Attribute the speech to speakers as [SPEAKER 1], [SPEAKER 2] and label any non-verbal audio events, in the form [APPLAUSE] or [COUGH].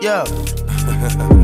[SPEAKER 1] Yeah. [LAUGHS]